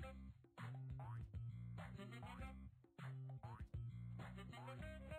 Thank you.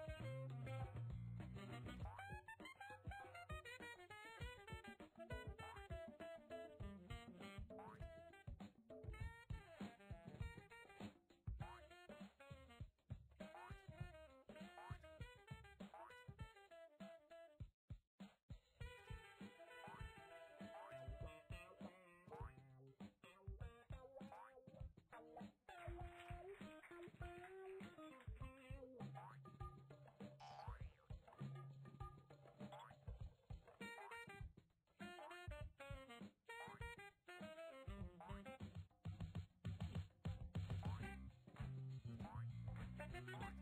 Bye.